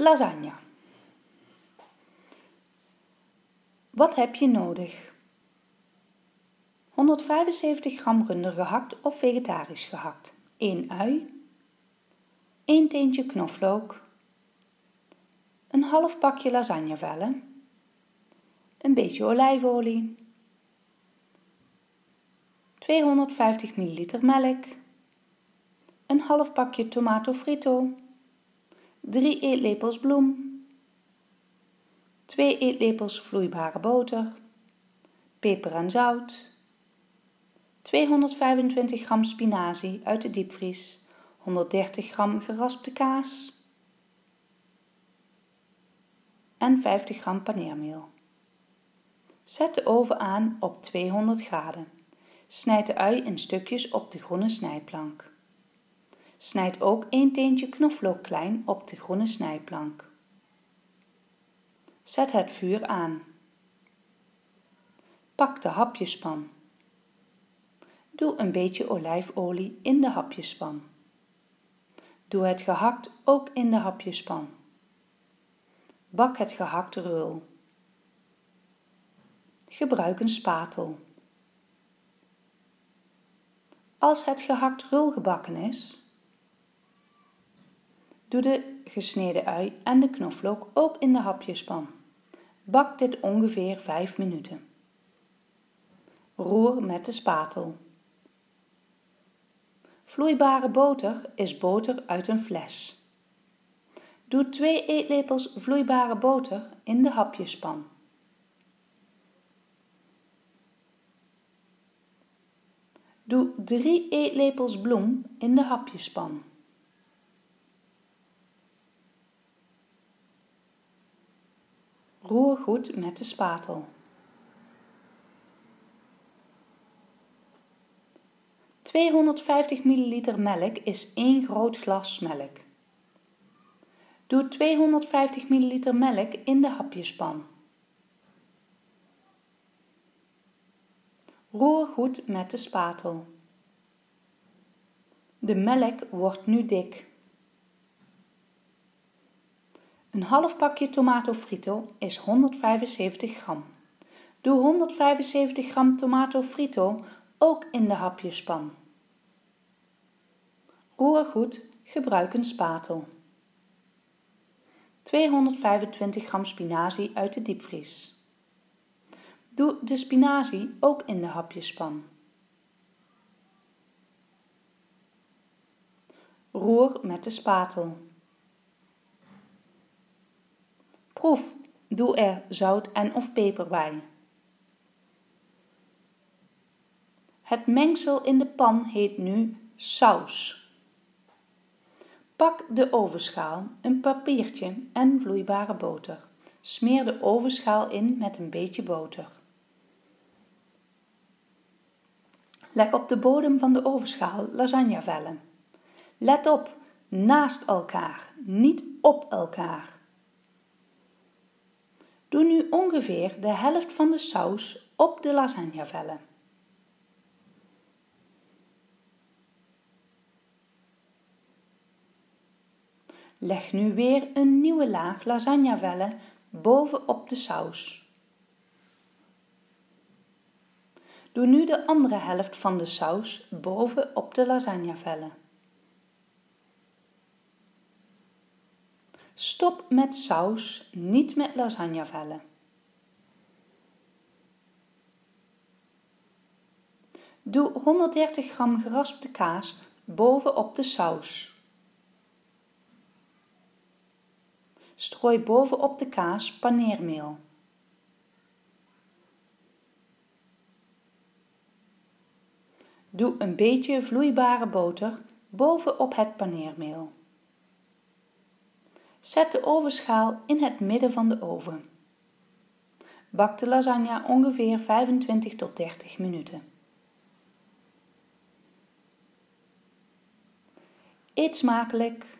Lasagne. Wat heb je nodig? 175 gram runder gehakt of vegetarisch gehakt, 1 ui, 1 teentje knoflook, een half pakje lasagnevellen, een beetje olijfolie, 250 ml melk, een half pakje tomato frito, 3 eetlepels bloem, 2 eetlepels vloeibare boter, peper en zout, 225 gram spinazie uit de diepvries, 130 gram geraspte kaas en 50 gram paneermeel. Zet de oven aan op 200 graden. Snijd de ui in stukjes op de groene snijplank. Snijd ook een teentje knoflook klein op de groene snijplank. Zet het vuur aan. Pak de hapjespan. Doe een beetje olijfolie in de hapjespan. Doe het gehakt ook in de hapjespan. Bak het gehakt rul. Gebruik een spatel. Als het gehakt rul gebakken is, doe de gesneden ui en de knoflook ook in de hapjespan. Bak dit ongeveer 5 minuten. Roer met de spatel. Vloeibare boter is boter uit een fles. Doe 2 eetlepels vloeibare boter in de hapjespan. Doe 3 eetlepels bloem in de hapjespan. Roer goed met de spatel. 250 ml melk is 1 groot glas melk. Doe 250 ml melk in de hapjespan. Roer goed met de spatel. De melk wordt nu dik. Een half pakje tomato frito is 175 gram. Doe 175 gram tomato frito ook in de hapjespan. Roer goed, gebruik een spatel. 225 gram spinazie uit de diepvries. Doe de spinazie ook in de hapjespan. Roer met de spatel. Proef, doe er zout en of peper bij. Het mengsel in de pan heet nu saus. Pak de ovenschaal, een papiertje en vloeibare boter. Smeer de ovenschaal in met een beetje boter. Leg op de bodem van de ovenschaal lasagnevellen. Let op, naast elkaar, niet op elkaar. Doe nu ongeveer de helft van de saus op de lasagnevellen. Leg nu weer een nieuwe laag lasagnevellen bovenop de saus. Doe nu de andere helft van de saus bovenop de lasagnevellen. Stop met saus, niet met lasagnevellen. Doe 130 gram geraspte kaas bovenop de saus. Strooi bovenop de kaas paneermeel. Doe een beetje vloeibare boter bovenop het paneermeel. Zet de ovenschaal in het midden van de oven. Bak de lasagne ongeveer 25 tot 30 minuten. Eet smakelijk!